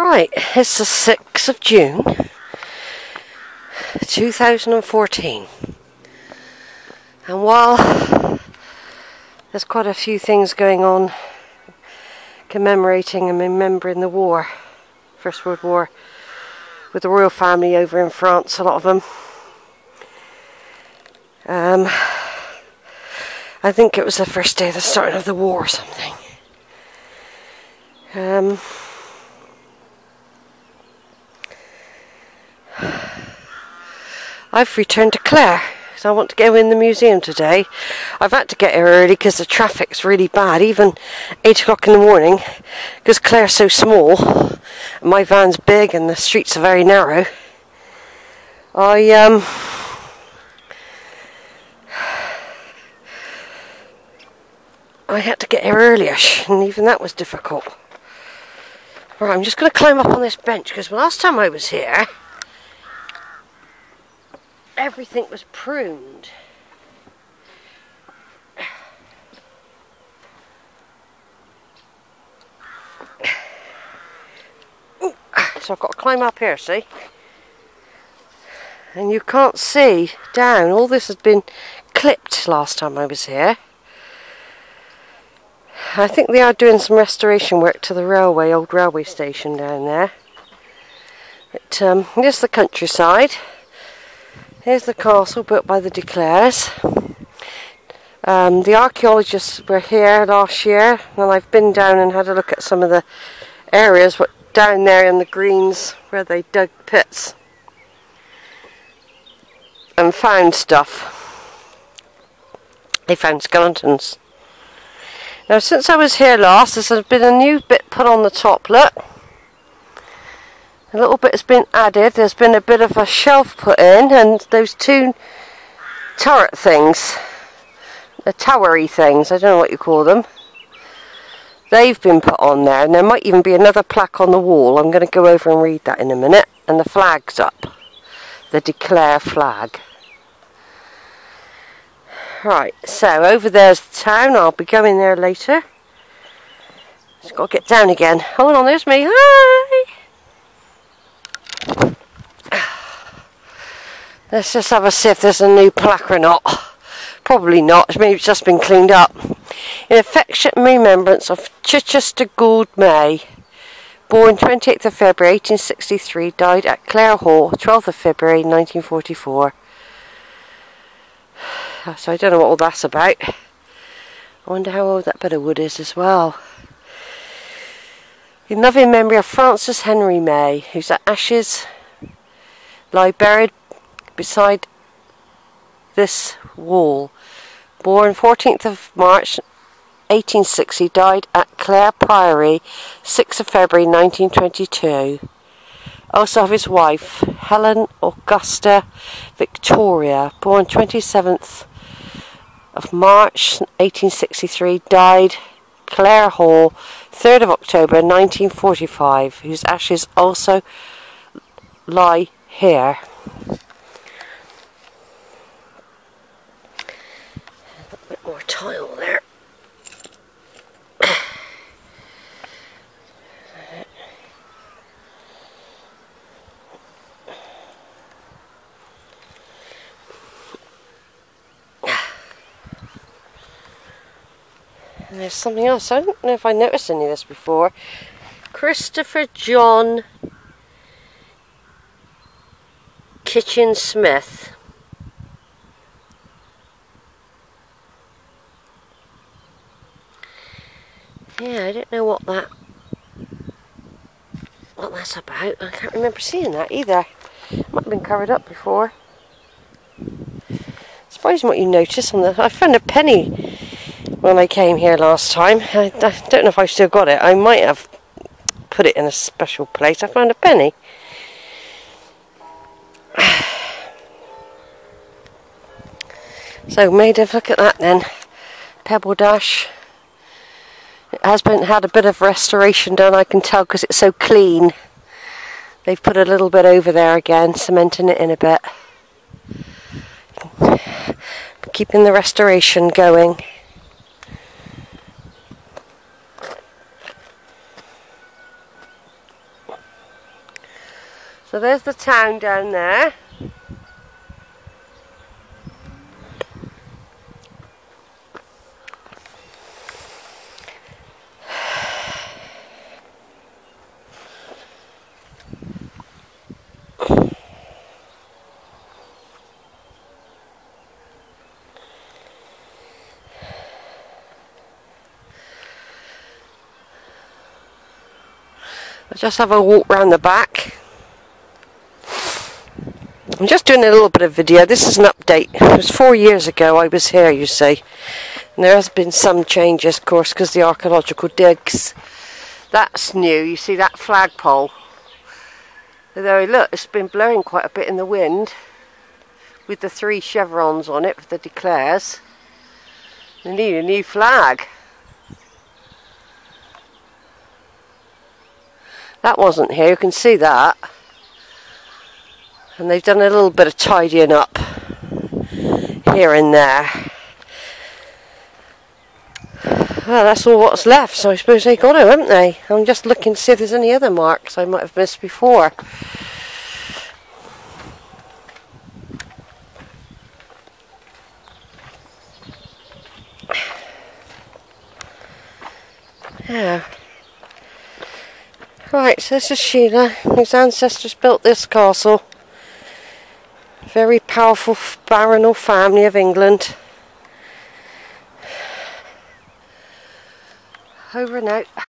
Right, it's the 6th of June 2014 and while there's quite a few things going on commemorating and remembering the war, First World War with the royal family over in France, a lot of them um, I think it was the first day of the starting of the war or something. Um, I've returned to Clare so I want to go in the museum today. I've had to get here early because the traffic's really bad, even 8 o'clock in the morning, because Clare's so small, my van's big and the streets are very narrow. I, um, I had to get here earlier, and even that was difficult. Right, I'm just going to climb up on this bench, because last time I was here, everything was pruned. So I've got to climb up here, see? And you can't see down. All this has been clipped last time I was here. I think they are doing some restoration work to the railway, old railway station down there. But um, here's the countryside. Here's the castle built by the De Clares. Um, the archaeologists were here last year and I've been down and had a look at some of the areas what down there in the greens where they dug pits and found stuff. They found skeletons. Now since I was here last there's been a new bit put on the top, look. A little bit has been added. There's been a bit of a shelf put in and those two turret things, the towery things, I don't know what you call them. They've been put on there and there might even be another plaque on the wall. I'm going to go over and read that in a minute. And the flag's up. The de Clare flag. Right, so over there's the town. I'll be going there later. Just got to get down again. Hold on, there's me. Hi! Let's just have a see if there's a new plaque or not. Probably not, maybe it's just been cleaned up. In affectionate remembrance of Chichester Gould May, born 28th of February 1863, died at Clare Hall, 12th of February 1944. So I don't know what all that's about. I wonder how old that bit of wood is as well. In loving memory of Francis Henry May, whose ashes lie buried beside this wall. Born 14th of March 1860, died at Clare Priory 6th of February 1922. Also of his wife, Helen Augusta Victoria, born 27th of March 1863, died Clare Hall 3rd of October 1945, whose ashes also lie here. There. And there's something else. I don't know if I noticed any of this before. Christopher John Kitchen Smith Yeah, I don't know what that what that's about. I can't remember seeing that either. Might have been covered up before. Surprising what you notice on the. I found a penny when I came here last time. I, I don't know if I've still got it. I might have put it in a special place. I found a penny. So made a look at that then. Pebble Dash. Has been had a bit of restoration done, I can tell, because it's so clean. They've put a little bit over there again, cementing it in a bit. Keeping the restoration going. So there's the town down there. Just have a walk round the back. I'm just doing a little bit of video. This is an update. It was four years ago I was here, you see. And there has been some changes, of course, because the archaeological digs. That's new. You see that flagpole? Although, look, it's been blowing quite a bit in the wind with the three chevrons on it for the de Clares. They need a new flag. That wasn't here, you can see that. And they've done a little bit of tidying up here and there. Well, that's all what's left, so I suppose they got it, haven't they? I'm just looking to see if there's any other marks I might have missed before. Yeah. Right, so this is Sheila, whose ancestors built this castle. Very powerful baronial family of England. Over and out.